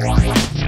Bye.